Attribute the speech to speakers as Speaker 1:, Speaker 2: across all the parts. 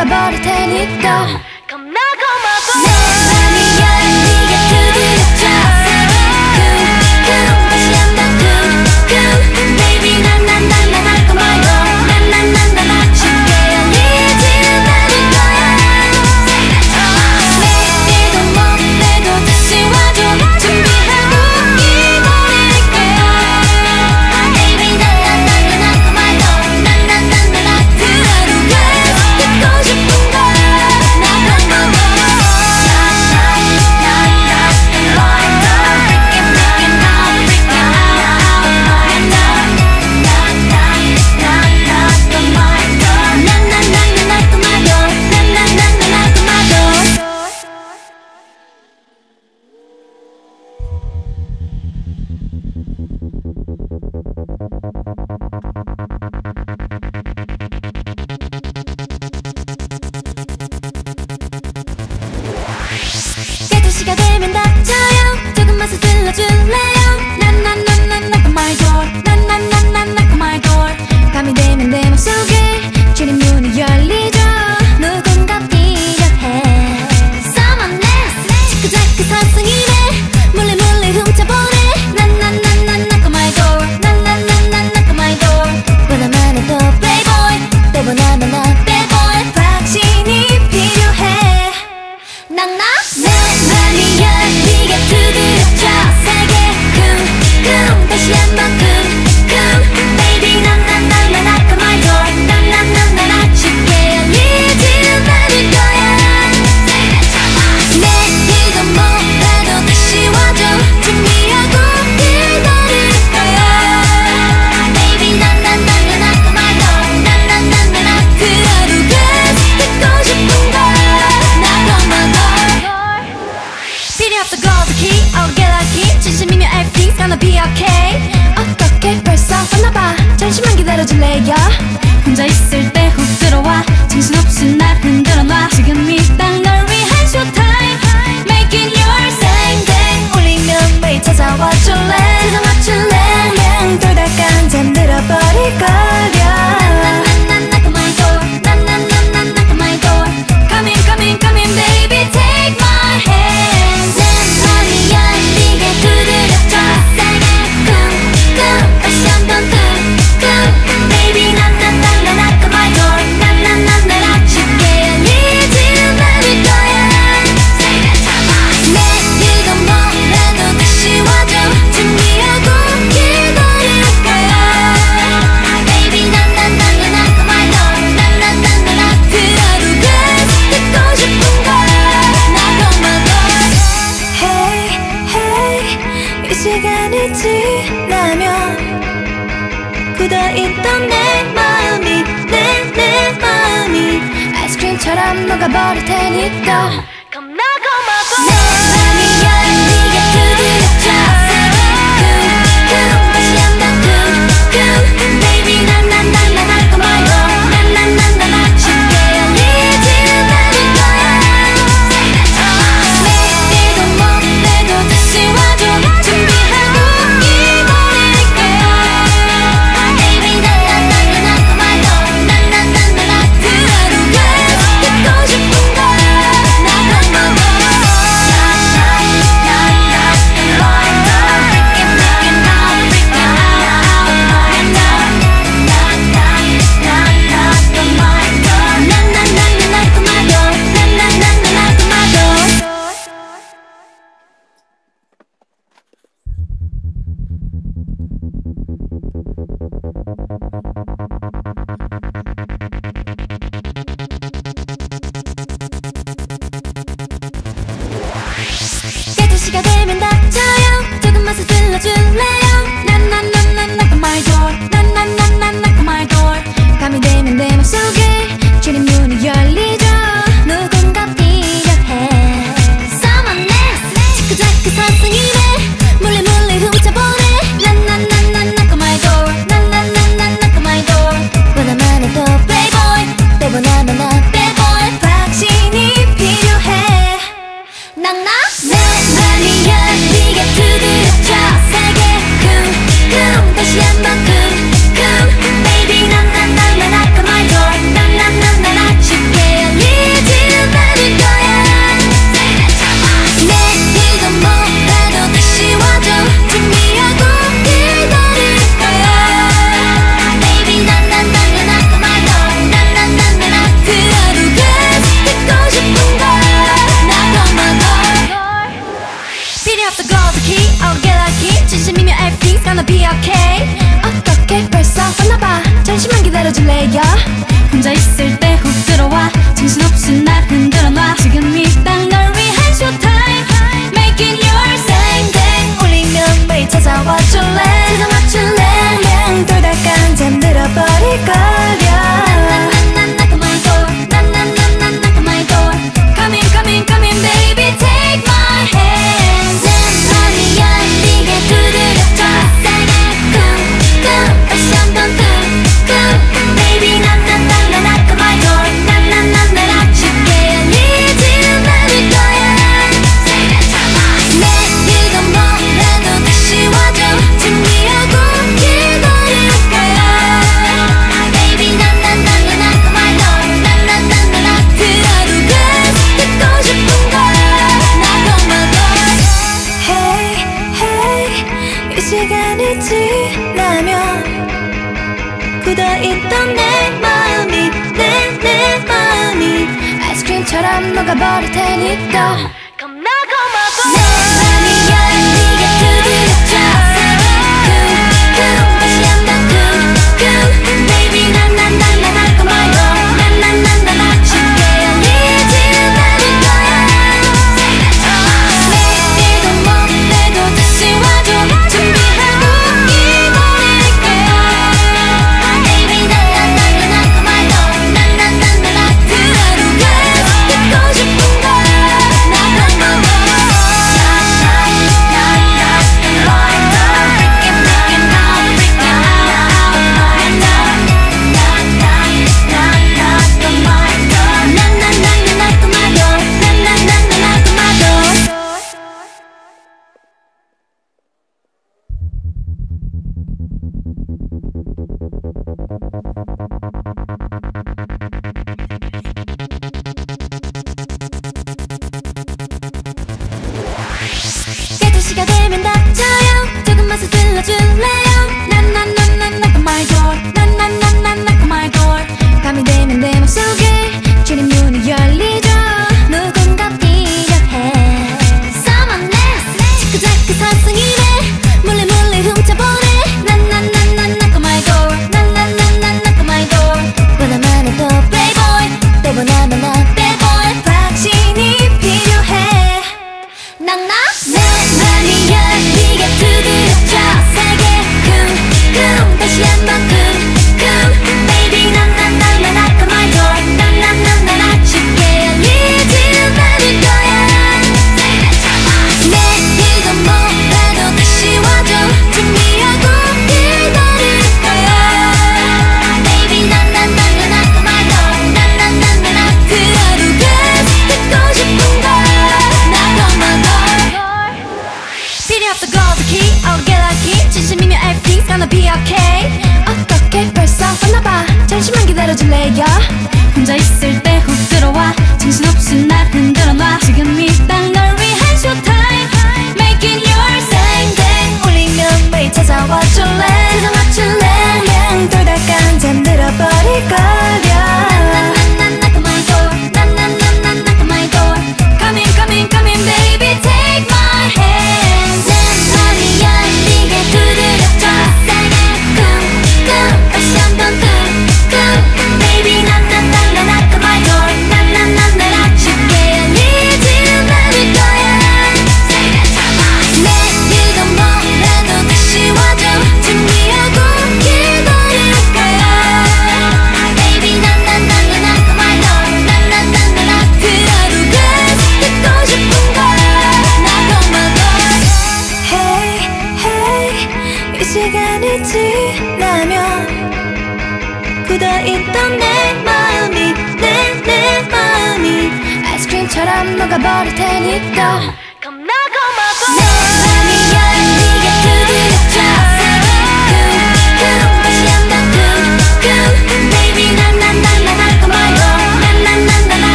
Speaker 1: 아이스크림처럼 녹 지나면 굳어있던 내 마음이 내 내 마음이 아이스크림처럼 녹아버릴 테니까. 了眷恋。 벌써 왔나봐. 잠시만 기다려줄래요? 혼자 있을 때훅 들어와. 정신없이 나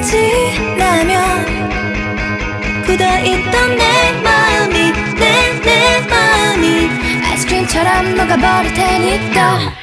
Speaker 1: 지나면 굳어있던 내 마음이 내 내 마음이. 아이스크림처럼 녹아버릴 테니까.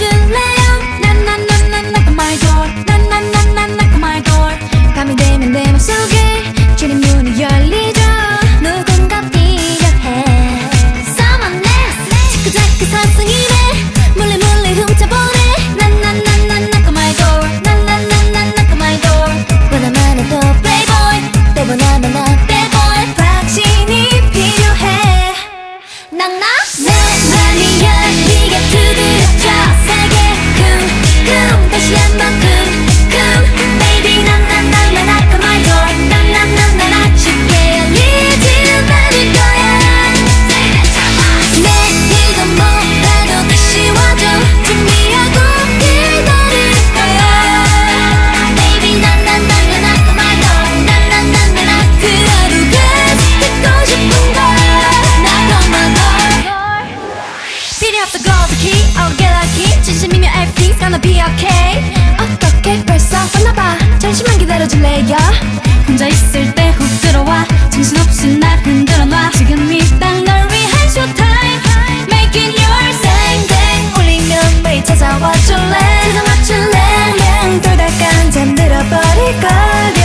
Speaker 1: you lay I'll get lucky 진심이면 everything's gonna be okay. 어떻게 벌써 왔나봐. 잠시만 기다려줄래요?
Speaker 2: 혼자 있을 때 훅 들어와. 정신없이 날 흔들어 놔. 지금이 딱널 위한 쇼타임 Making your
Speaker 1: same thing. 울리면 매일 찾아와 줄래? 찾아와 줄래? 그냥 돌다 깐 잠들어버릴걸.